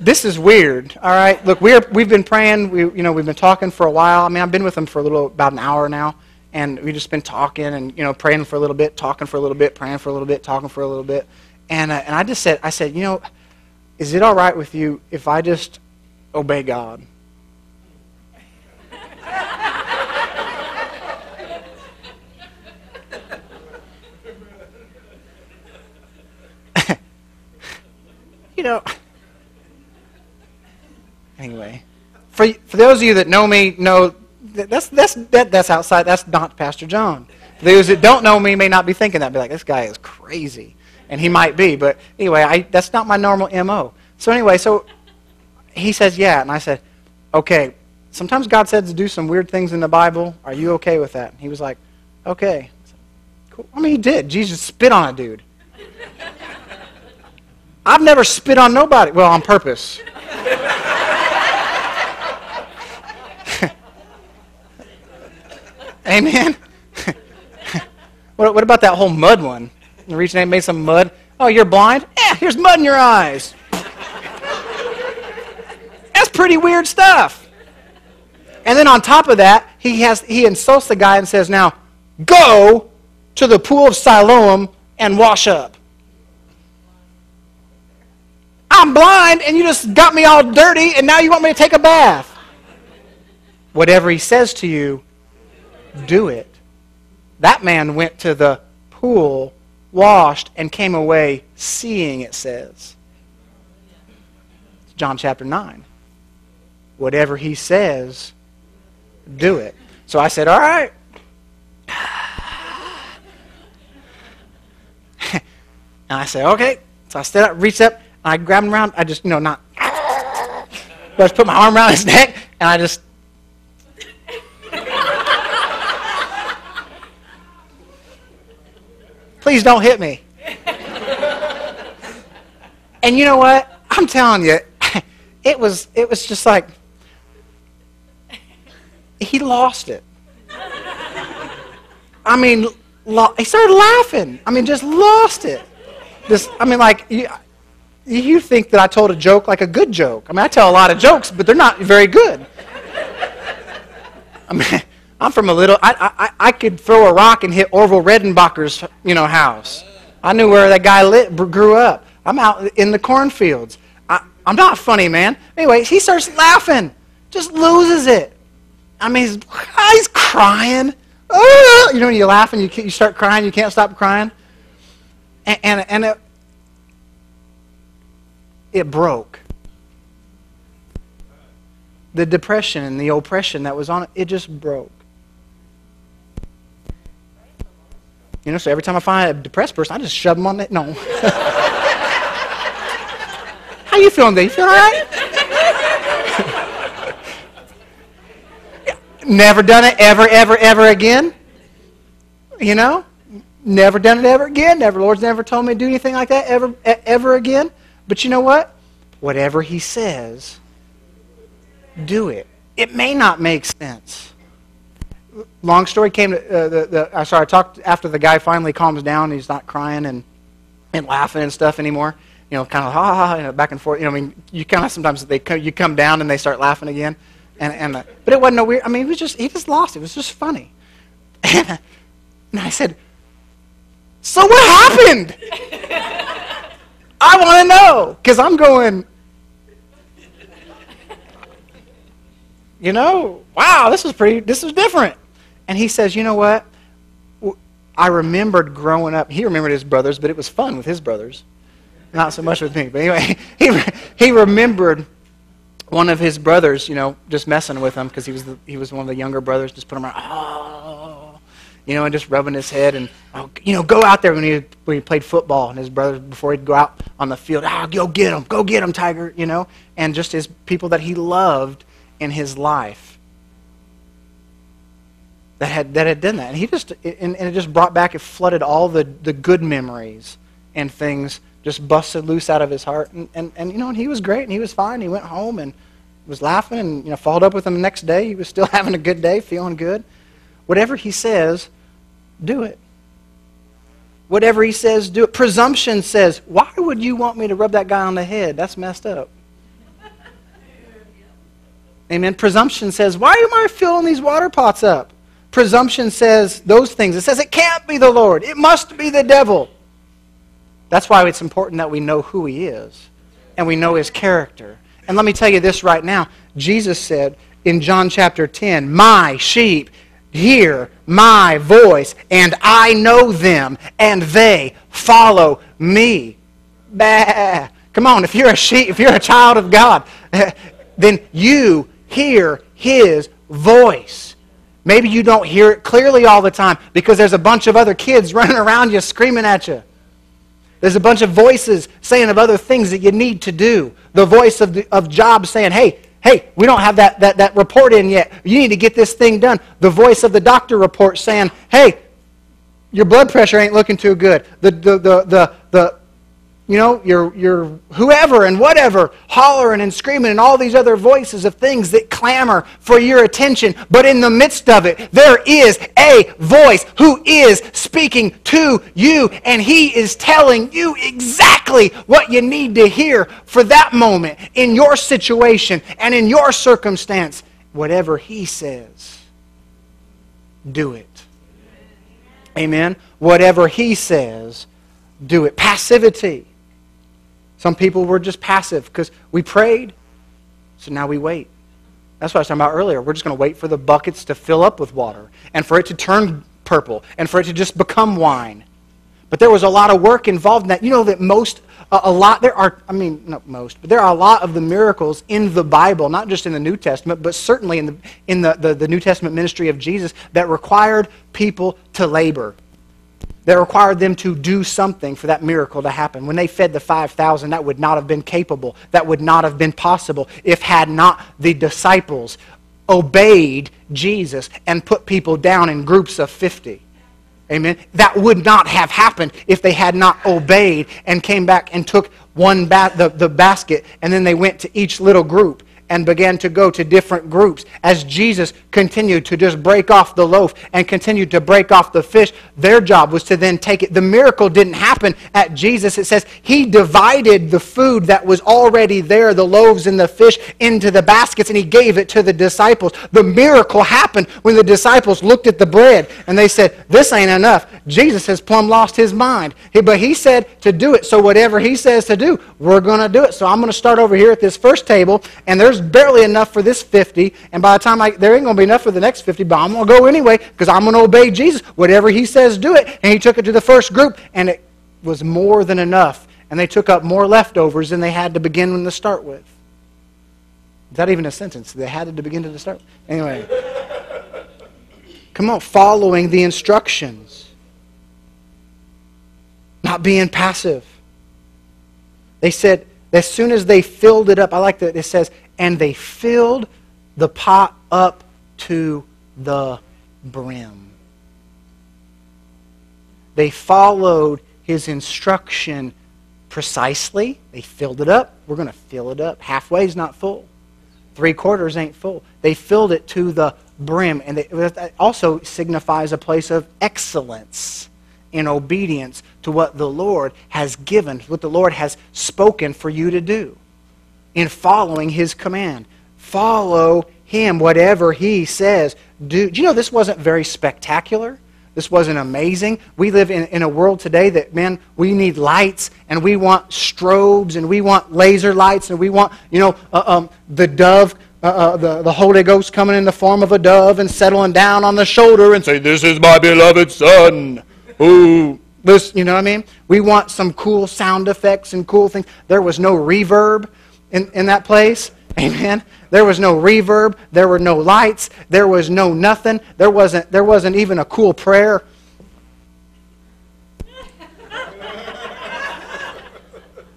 this is weird. All right, look, we're we've been praying. We you know we've been talking for a while. I mean, I've been with them for a little about an hour now, and we've just been talking and you know praying for a little bit, talking for a little bit, praying for a little bit, talking for a little bit, and uh, and I just said, I said, you know, is it all right with you if I just obey God? you know for, for those of you that know me, know that that's, that's, that, that's outside. That's not Pastor John. For those that don't know me may not be thinking that. Be like, this guy is crazy. And he might be. But anyway, I, that's not my normal MO. So anyway, so he says, yeah. And I said, okay, sometimes God says to do some weird things in the Bible. Are you okay with that? And he was like, okay. I cool. I mean, he did. Jesus spit on a dude. I've never spit on nobody. Well, on purpose. Amen. what, what about that whole mud one? Reached in and made some mud. Oh, you're blind? Yeah, here's mud in your eyes. That's pretty weird stuff. And then on top of that, he has he insults the guy and says, "Now go to the pool of Siloam and wash up." I'm blind and you just got me all dirty and now you want me to take a bath. Whatever he says to you, do it. That man went to the pool, washed, and came away seeing, it says. John chapter 9. Whatever he says, do it. So I said, All right. and I said, Okay. So I stood up, reached up, and I grabbed him around. I just, you know, not. But I just put my arm around his neck, and I just. Please don't hit me. And you know what? I'm telling you, it was it was just like he lost it. I mean, lo- he started laughing. I mean, just lost it. Just, I mean, like you, you think that I told a joke like a good joke. I mean, I tell a lot of jokes, but they're not very good. I mean, I'm from a little. I, I, I could throw a rock and hit Orville Redenbacher's you know house. I knew where that guy lit, grew up. I'm out in the cornfields. I'm not funny, man. Anyway, he starts laughing, just loses it. I mean, he's, ah, he's crying. Oh, you know, when you laugh and you, you start crying, you can't stop crying. And, and, and it, it broke. The depression and the oppression that was on it, it just broke. You know, so every time I find a depressed person, I just shove them on that. No. How you feeling, Dave? You feel all right? Never done it ever, ever, ever again. You know? Never done it ever again. Never, Lord's never told me to do anything like that ever, ever again. But you know what? Whatever He says, do it. It may not make sense. Long story came to uh, the, the. Uh, sorry, I talked after the guy finally calms down. He's not crying and and laughing and stuff anymore. You know, kind of ha ha, you know, back and forth. You know, I mean, you kind of sometimes they come, you come down and they start laughing again, and and uh, but it wasn't no weird. I mean, it was just he just lost. It was just funny, and, and I said, "So what happened?" I want to know because I'm going. You know, wow, this was pretty. This was different. And he says, "You know what? I remembered growing up. He remembered his brothers, but it was fun with his brothers, not so much with me. But anyway, he he remembered." one of his brothers, you know, just messing with him because he was he was one of the younger brothers, just put him around, oh, you know, and just rubbing his head and oh, you know, go out there when he when he played football and his brothers before he'd go out on the field, ah, go get him, go get him, Tiger, you know, and just his people that he loved in his life that had that had done that, and he just and, and it just brought back, it flooded all the the good memories and things just busted loose out of his heart. And, and, and you know, and he was great and he was fine. He went home and was laughing and, you know, followed up with him the next day. He was still having a good day, feeling good. Whatever he says, do it. Whatever he says, do it. Presumption says, why would you want me to rub that guy on the head? That's messed up. Amen. Presumption says, why am I filling these water pots up? Presumption says those things. It says it can't be the Lord. It must be the devil. That's why it's important that we know who he is and we know his character. And let me tell you this right now. Jesus said in John chapter 10, My sheep hear my voice, and I know them, and they follow me. Bah. Come on, if you're a sheep, if you're a child of God, then you hear his voice. Maybe you don't hear it clearly all the time because there's a bunch of other kids running around you screaming at you. There's a bunch of voices saying of other things that you need to do. The voice of, the, of Job saying, hey, hey, we don't have that, that, that report in yet. You need to get this thing done. The voice of the doctor report saying, hey, your blood pressure ain't looking too good. The, the, the, the, the, you know, your, your whoever and whatever hollering and screaming and all these other voices of things that clamor for your attention. But in the midst of it, there is a voice who is speaking to you, and he is telling you exactly what you need to hear for that moment in your situation and in your circumstance. Whatever he says, do it. Amen. Whatever he says, do it. Passivity. Some people were just passive because we prayed, so now we wait. That's what I was talking about earlier. We're just going to wait for the buckets to fill up with water and for it to turn purple and for it to just become wine. But there was a lot of work involved in that. You know that most, a, lot, there are, I mean, not most, but there are a lot of the miracles in the Bible, not just in the New Testament, but certainly in the, in the, the, the New Testament ministry of Jesus that required people to labor that required them to do something for that miracle to happen. When they fed the 5,000, that would not have been capable. That would not have been possible if had not the disciples obeyed Jesus and put people down in groups of 50. Amen. That would not have happened if they had not obeyed and came back and took one ba- the, the basket and then they went to each little group and began to go to different groups. As Jesus continued to just break off the loaf and continued to break off the fish, their job was to then take it. The miracle didn't happen at Jesus. It says he divided the food that was already there, the loaves and the fish, into the baskets and he gave it to the disciples. The miracle happened when the disciples looked at the bread and they said, This ain't enough. Jesus has plumb lost his mind. But he said to do it. So whatever he says to do, we're going to do it. So I'm going to start over here at this first table and there's barely enough for this 50, and by the time I, there ain't going to be enough for the next 50, but I'm going to go anyway because I'm going to obey Jesus. Whatever he says, do it. And he took it to the first group, and it was more than enough. And they took up more leftovers than they had to begin to start with. Is that even a sentence? They had to begin to start. Anyway. Come on, following the instructions. Not being passive. They said, as soon as they filled it up, I like that it says, and they filled the pot up to the brim. They followed his instruction precisely. They filled it up. We're going to fill it up. Halfway is not full. Three quarters ain't full. They filled it to the brim. And that also signifies a place of excellence in obedience to what the Lord has given, what the Lord has spoken for you to do in following his command. Follow him, whatever he says. Do, do you know this wasn't very spectacular? This wasn't amazing. We live in, in a world today that, man, we need lights and we want strobes and we want laser lights and we want, you know, uh, um, the dove, uh, uh, the, the Holy Ghost coming in the form of a dove and settling down on the shoulder and say, This is my beloved Son. Ooh. You know what I mean? We want some cool sound effects and cool things. There was no reverb in, in that place. Amen. There was no reverb. There were no lights. There was no nothing. There wasn't, there wasn't even a cool prayer.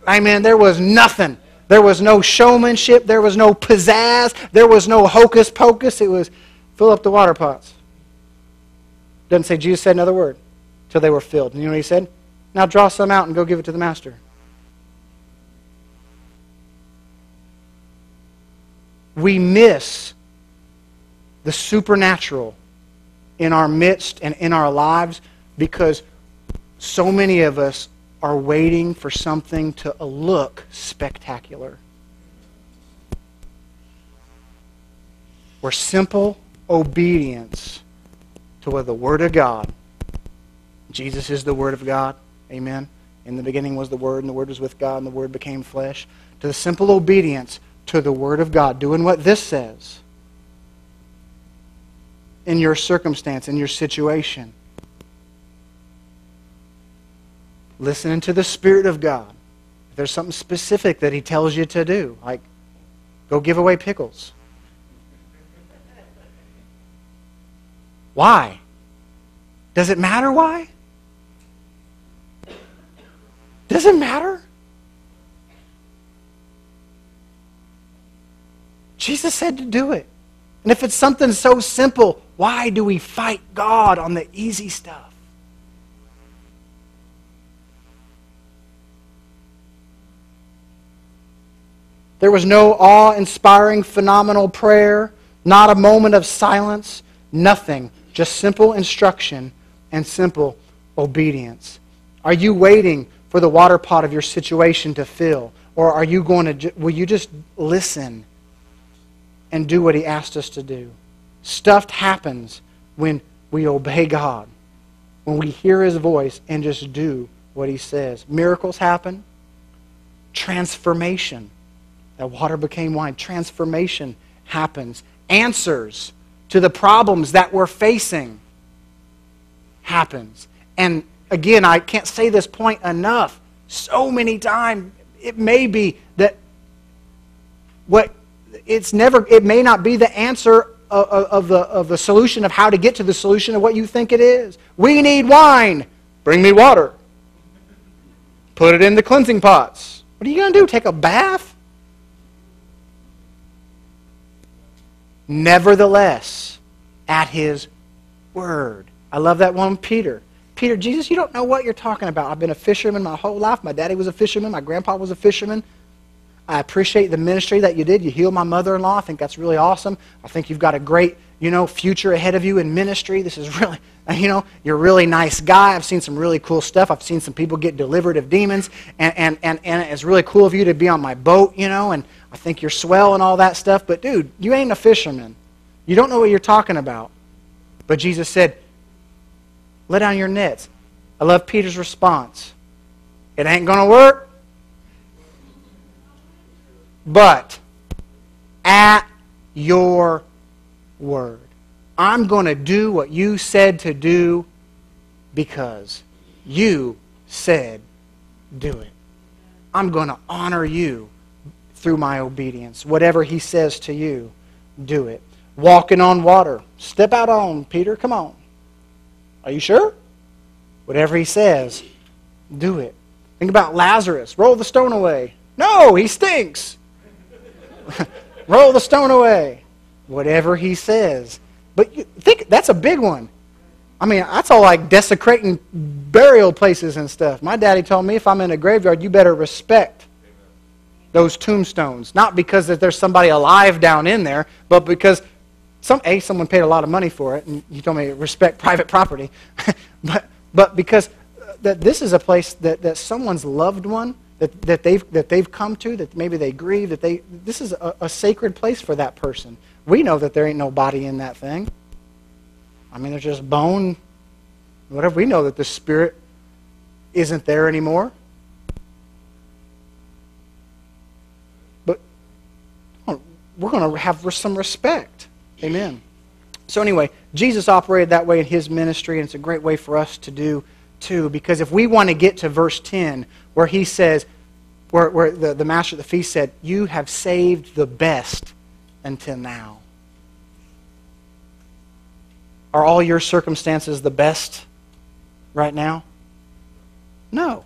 Amen. There was nothing. There was no showmanship. There was no pizzazz. There was no hocus pocus. It was fill up the water pots. Doesn't say Jesus said another word till they were filled. And you know what he said? Now draw some out and go give it to the master. we miss the supernatural in our midst and in our lives because so many of us are waiting for something to look spectacular. Where simple obedience to what the Word of God, Jesus is the Word of God. Amen. In the beginning was the Word, and the Word was with God, and the Word became flesh. To the simple obedience to the Word of God, doing what this says in your circumstance, in your situation. Listening to the Spirit of God. If there's something specific that He tells you to do, like go give away pickles. Why? Does it matter why? Does it matter? Jesus said to do it. And if it's something so simple, why do we fight God on the easy stuff? There was no awe inspiring, phenomenal prayer, not a moment of silence, nothing. Just simple instruction and simple obedience. Are you waiting for the water pot of your situation to fill? Or are you going to, will you just listen and do what He asked us to do? Stuff happens when we obey God, when we hear His voice and just do what He says. Miracles happen, transformation that water became wine. Transformation happens. Answers to the problems that we're facing happens. And again, I can't say this point enough. So many times, it may be that what it's never, it may not be the answer of, of, the, of the solution of how to get to the solution of what you think it is. We need wine. Bring me water. Put it in the cleansing pots. What are you going to do? Take a bath? Nevertheless, at his word. I love that one, Peter. Peter, Jesus, you don't know what you're talking about. I've been a fisherman my whole life. My daddy was a fisherman. My grandpa was a fisherman. I appreciate the ministry that you did. You healed my mother-in-law. I think that's really awesome. I think you've got a great, you know, future ahead of you in ministry. This is really, you know, you're a really nice guy. I've seen some really cool stuff. I've seen some people get delivered of demons, and, and, and, and it's really cool of you to be on my boat, you know, and I think you're swell and all that stuff. But, dude, you ain't a fisherman. You don't know what you're talking about. But Jesus said, let down your nets. I love Peter's response. It ain't going to work. But at your word. I'm going to do what you said to do because you said do it. I'm going to honor you through my obedience. Whatever he says to you, do it. Walking on water. Step out on, Peter. Come on. Are you sure? Whatever he says, do it. Think about Lazarus. Roll the stone away. No, he stinks. Roll the stone away. Whatever he says. But you think that's a big one. I mean, that's all like desecrating burial places and stuff. My daddy told me if I'm in a graveyard, you better respect those tombstones. Not because that there's somebody alive down in there, but because some a someone paid a lot of money for it, and you told me respect private property, but but because uh, that this is a place that, that someone's loved one that, that, they've, that they've come to, that maybe they grieve, that they, this is a, a sacred place for that person. We know that there ain't no body in that thing. I mean, there's just bone, whatever. We know that the spirit isn't there anymore. But we're going to have some respect. Amen. So, anyway, Jesus operated that way in his ministry, and it's a great way for us to do too. Because if we want to get to verse 10, where he says, where, where the, the master of the feast said, You have saved the best until now. Are all your circumstances the best right now? No.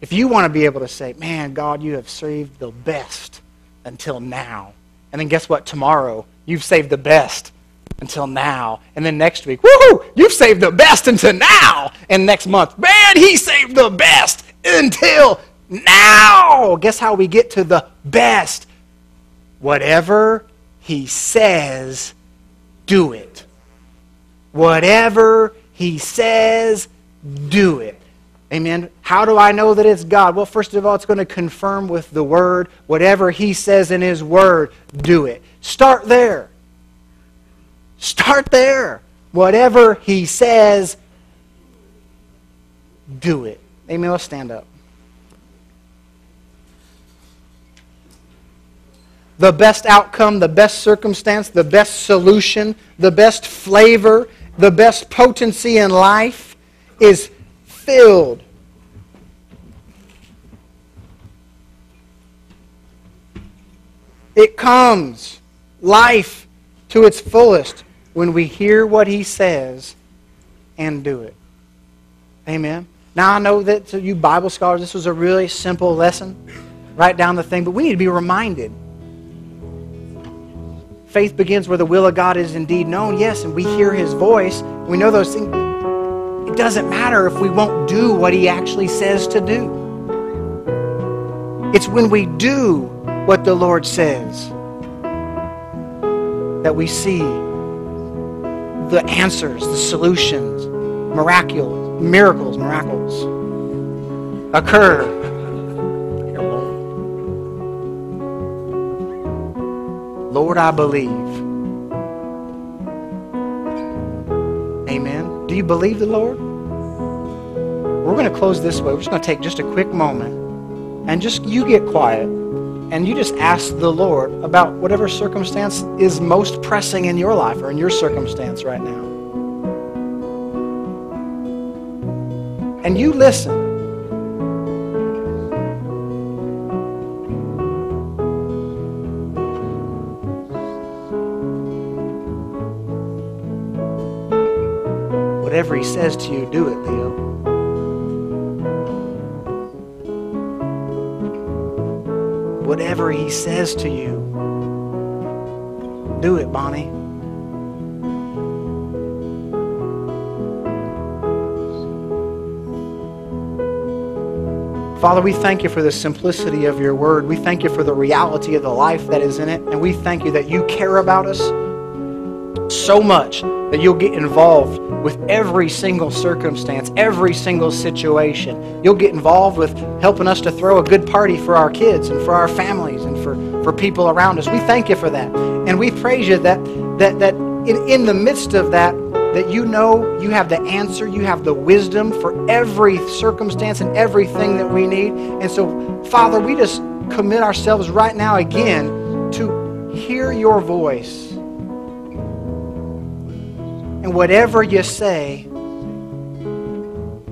If you want to be able to say, Man, God, you have saved the best until now. And then guess what? Tomorrow, you've saved the best until now. And then next week, woohoo, you've saved the best until now. And next month, man, he saved the best until now. Guess how we get to the best? Whatever he says, do it. Whatever he says, do it. Amen. How do I know that it's God? Well, first of all, it's going to confirm with the Word. Whatever He says in His Word, do it. Start there. Start there. Whatever He says, do it. Amen. Let's stand up. The best outcome, the best circumstance, the best solution, the best flavor, the best potency in life is filled. It comes. Life to its fullest when we hear what He says and do it. Amen. Now, I know that to you Bible scholars, this was a really simple lesson. Write down the thing, but we need to be reminded. Faith begins where the will of God is indeed known, yes, and we hear His voice. We know those things. Doesn't matter if we won't do what He actually says to do. It's when we do what the Lord says that we see the answers, the solutions, miraculous, miracles, miracles occur. Lord, I believe. Do you believe the Lord? We're going to close this way. We're just going to take just a quick moment and just you get quiet and you just ask the Lord about whatever circumstance is most pressing in your life or in your circumstance right now. And you listen. Whatever he says to you, do it, Leo. Whatever he says to you, do it, Bonnie. Father, we thank you for the simplicity of your word. We thank you for the reality of the life that is in it. And we thank you that you care about us so much that you'll get involved with every single circumstance, every single situation. You'll get involved with helping us to throw a good party for our kids and for our families and for, for people around us. We thank you for that. And we praise you that, that, that in, in the midst of that, that you know you have the answer, you have the wisdom for every circumstance and everything that we need. And so, Father, we just commit ourselves right now again to hear your voice. And whatever you say,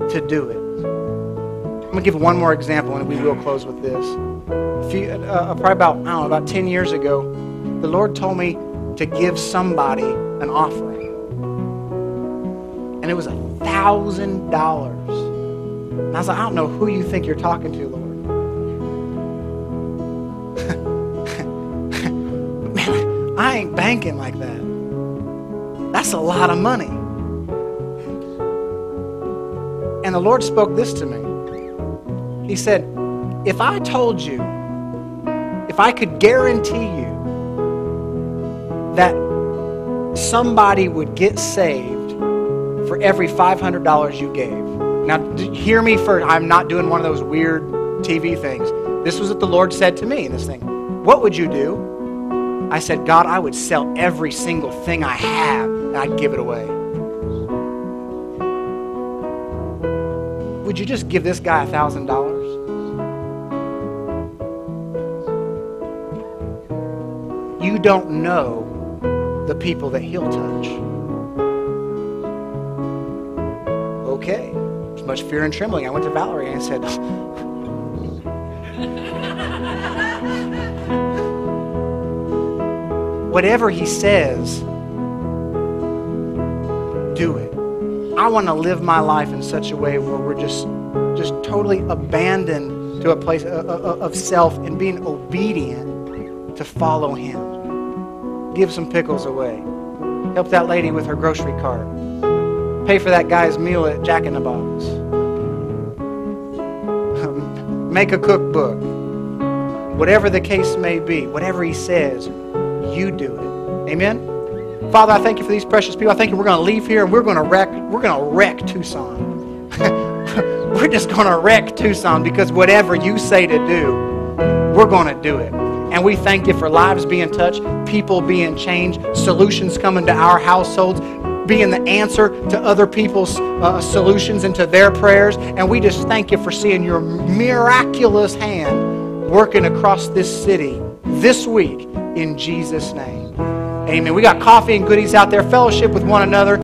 to do it. I'm going to give one more example, and we will close with this. A few, uh, probably about, I don't know, about 10 years ago, the Lord told me to give somebody an offering and it was a thousand dollars. And I was like, I don't know who you think you're talking to, Lord. Man, I ain't banking like that. That's a lot of money. And the Lord spoke this to me. He said, If I told you, if I could guarantee you that somebody would get saved for every $500 you gave. Now, hear me first. I'm not doing one of those weird TV things. This was what the Lord said to me in this thing. What would you do? I said, God, I would sell every single thing I have and I'd give it away. Would you just give this guy a $1,000? You don't know the people that he'll touch. okay. There's much fear and trembling. I went to Valerie and I said, whatever he says, do it. I want to live my life in such a way where we're just, just totally abandoned to a place uh, uh, uh, of self and being obedient to follow him. Give some pickles away. Help that lady with her grocery cart. Pay for that guy's meal at Jack in the Box. Make a cookbook. Whatever the case may be, whatever he says, you do it. Amen. Father, I thank you for these precious people. I thank you we're going to leave here and we're going to wreck we're going to wreck Tucson. we're just going to wreck Tucson because whatever you say to do, we're going to do it. And we thank you for lives being touched, people being changed, solutions coming to our households, being the answer to other people's uh, solutions and to their prayers. And we just thank you for seeing your miraculous hand working across this city this week in Jesus' name. Amen. We got coffee and goodies out there, fellowship with one another.